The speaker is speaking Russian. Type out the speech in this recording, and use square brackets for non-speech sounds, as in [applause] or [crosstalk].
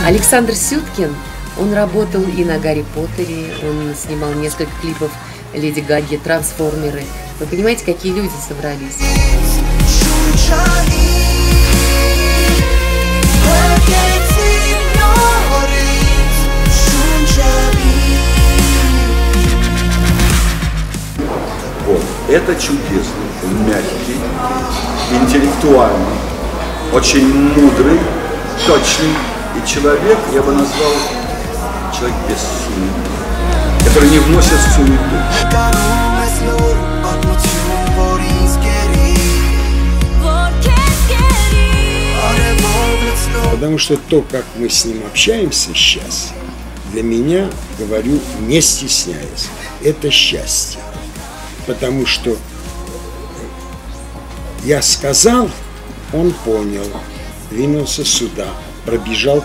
[laughs] Александр Сюткин, он работал и на Гарри Поттере, он снимал несколько клипов Леди Гаги, Трансформеры. Вы понимаете, какие люди собрались? Вот. Это чудесный, мягкий, интеллектуальный, очень мудрый, точный и человек, я бы назвал, человек без суеты, который не вносит суету. Потому что то, как мы с ним общаемся сейчас, для меня, говорю, не стесняясь, это счастье. Потому что я сказал, он понял, двинулся сюда, пробежал